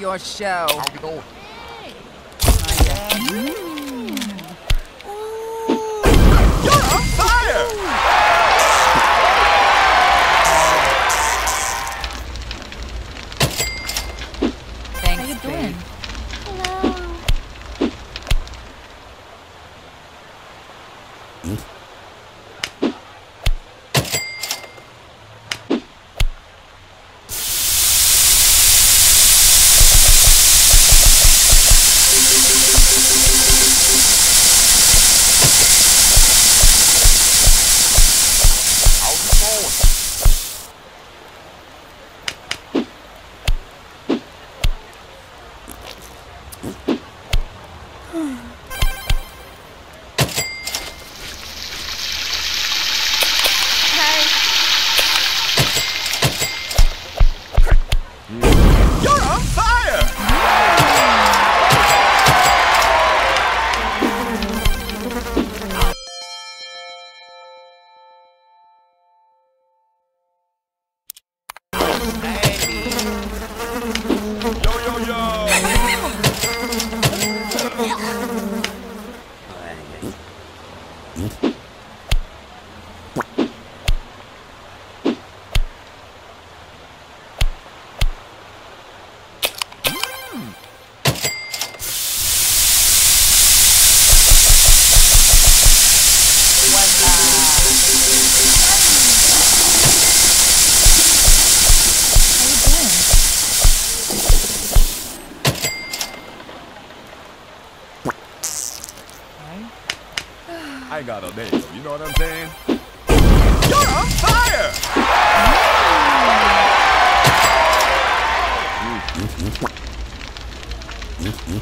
your show. You're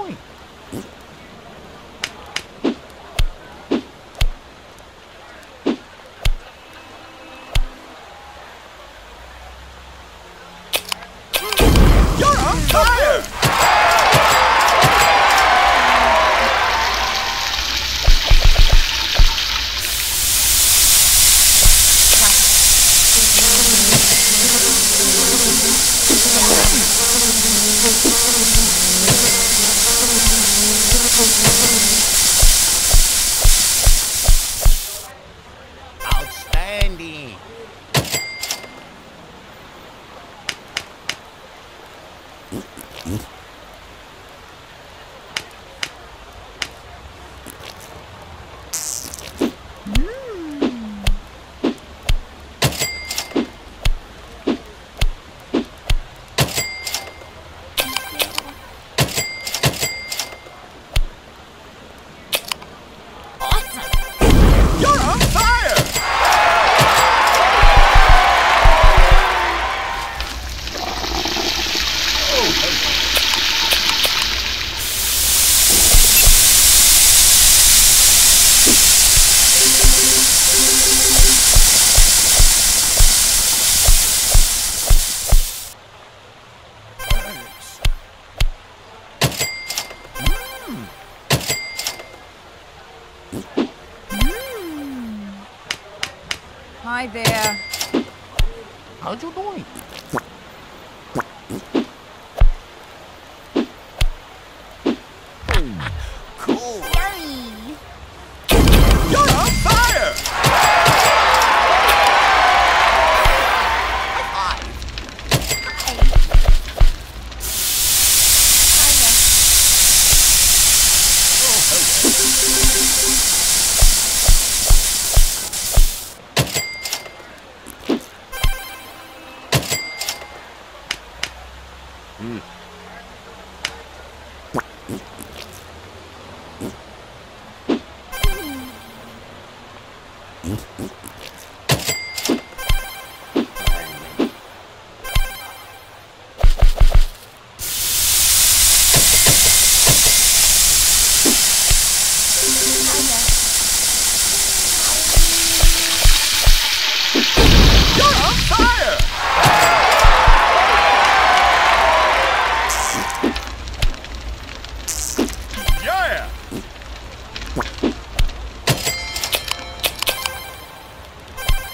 How's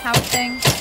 How things?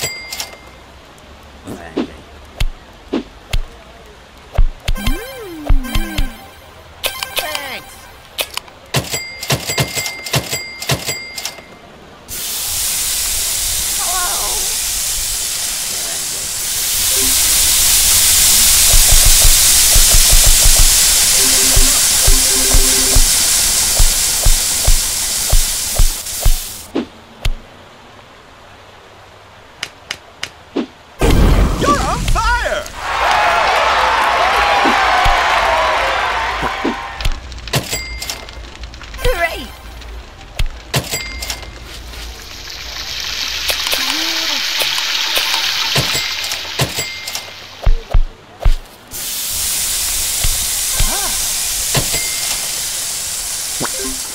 you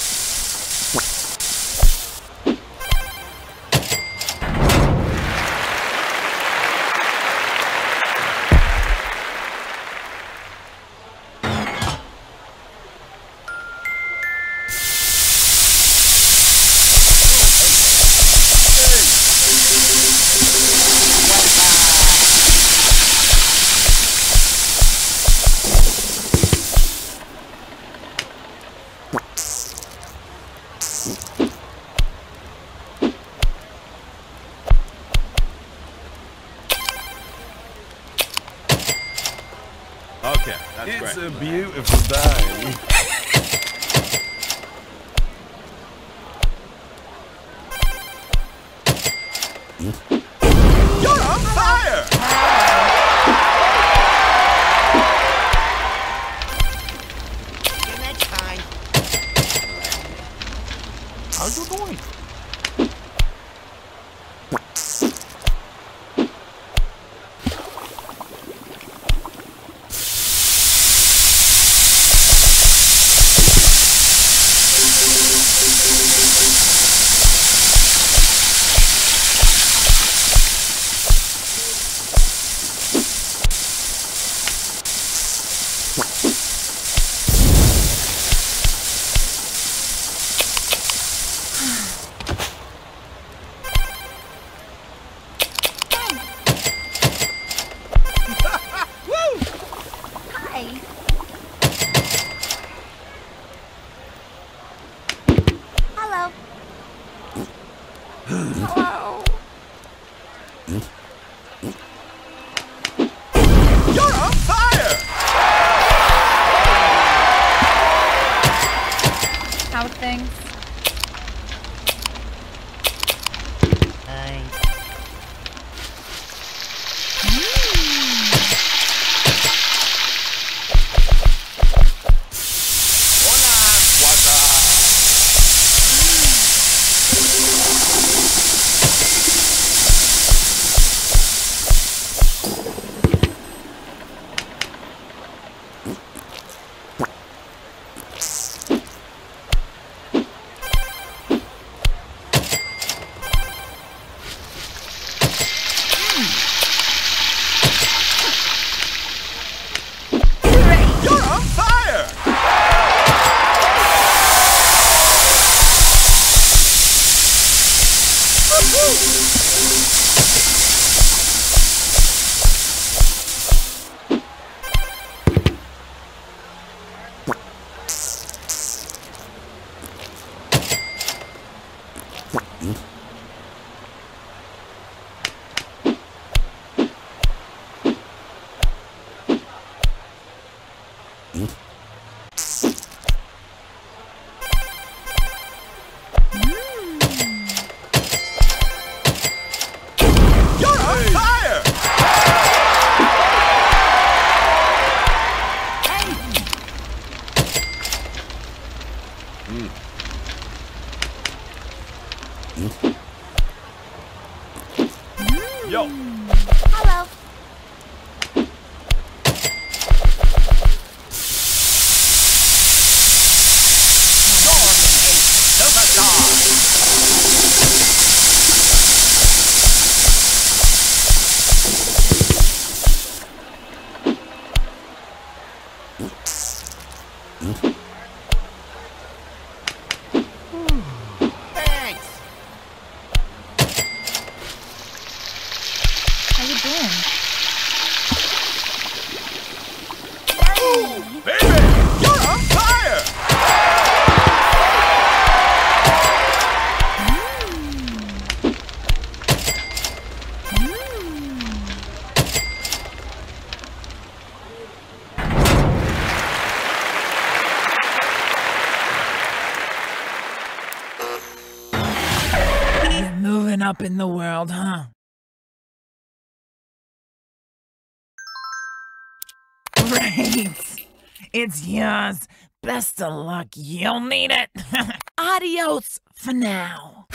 Great! It's yours. Best of luck. You'll need it. Adios for now.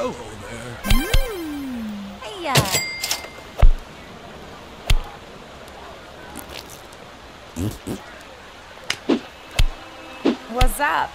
Hello there. Hey, uh, What's up?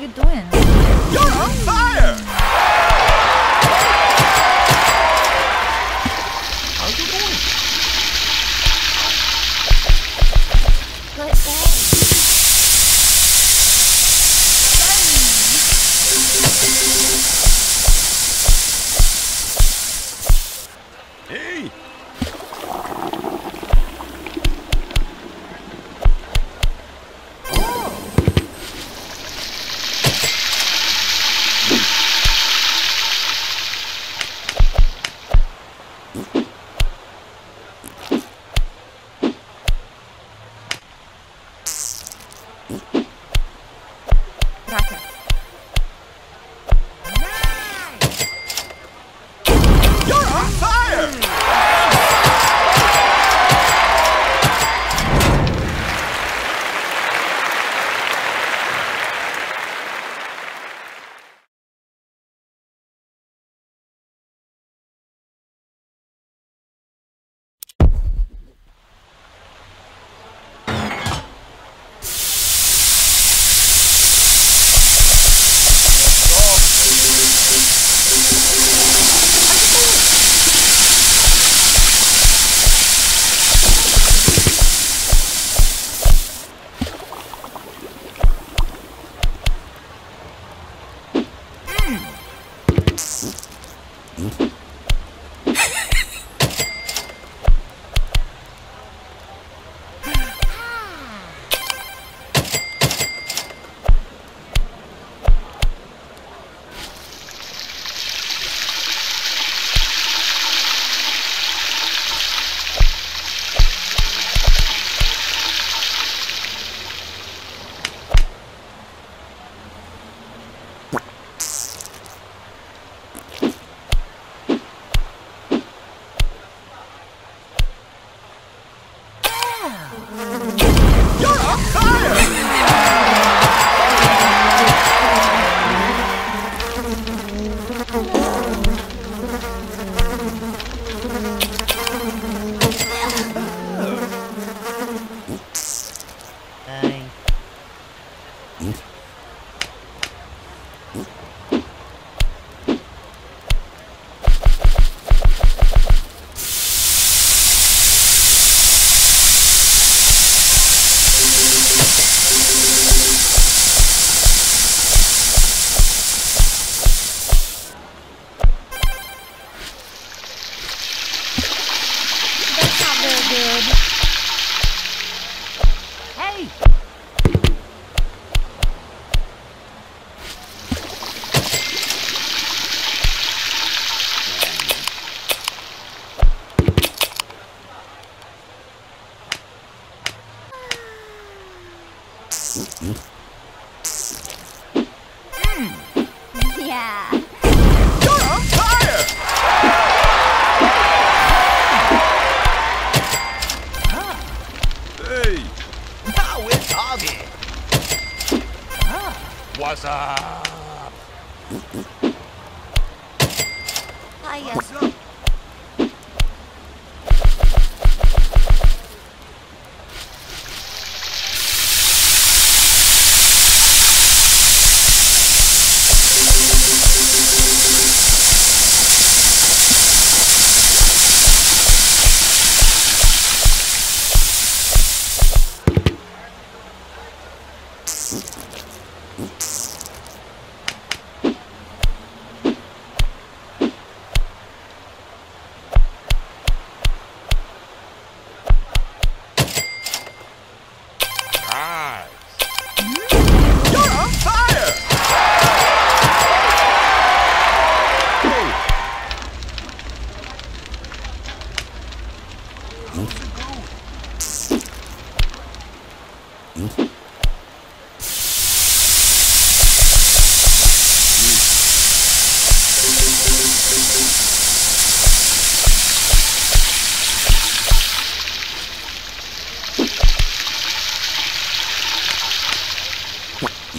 You doing? You're on fire!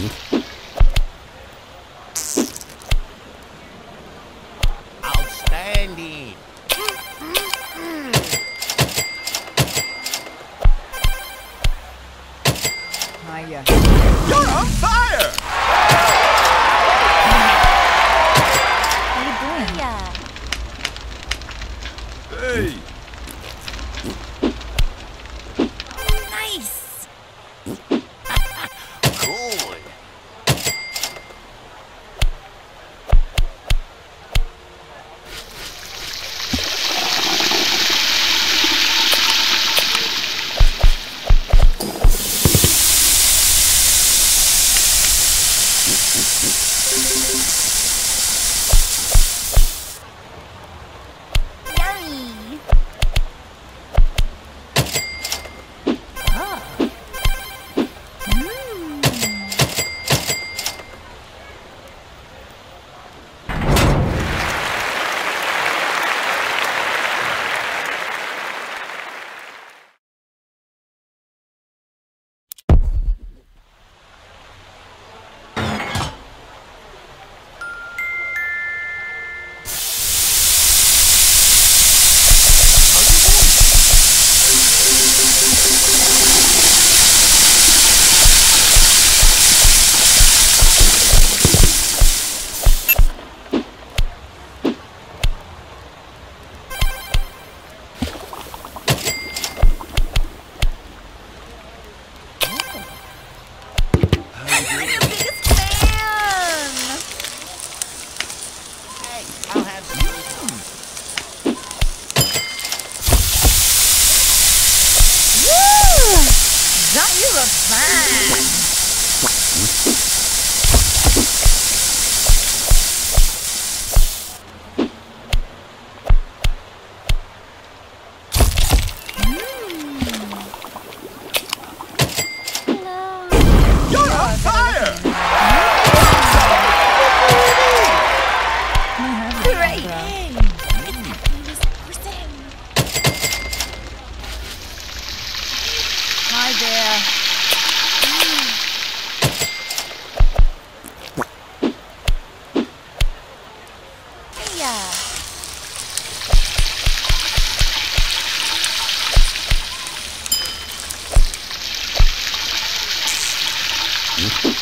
Hmm? Mm-hmm.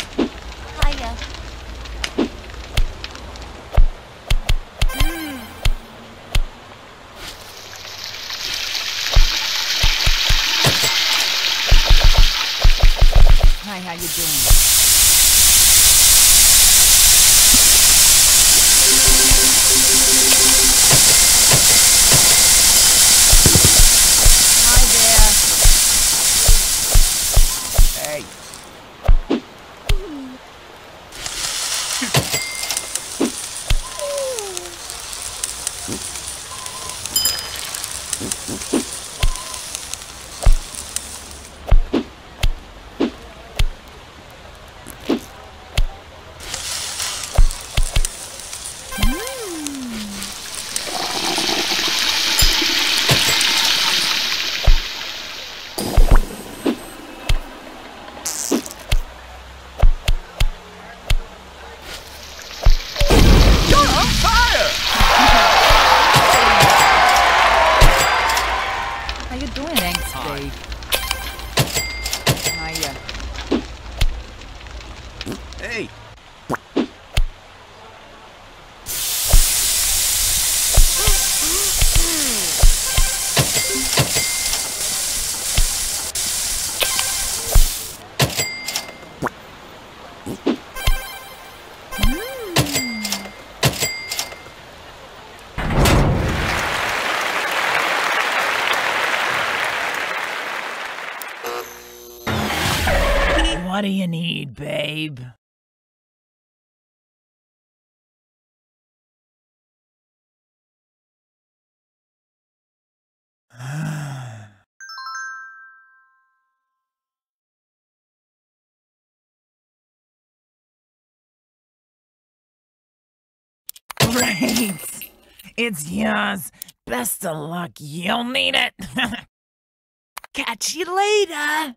babe? Great! It's yours. Best of luck. You'll need it. Catch you later.